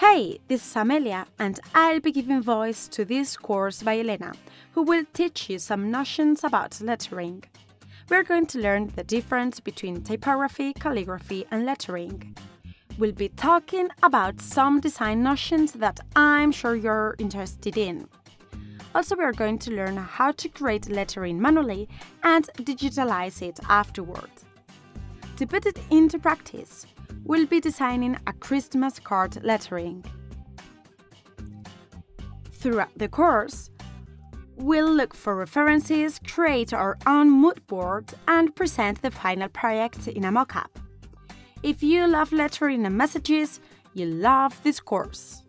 Hey, this is Amelia, and I'll be giving voice to this course by Elena, who will teach you some notions about lettering. We're going to learn the difference between typography, calligraphy, and lettering. We'll be talking about some design notions that I'm sure you're interested in. Also, we are going to learn how to create lettering manually and digitalize it afterward. To put it into practice, we'll be designing a Christmas card lettering. Throughout the course, we'll look for references, create our own mood board, and present the final project in a mockup. If you love lettering and messages, you'll love this course.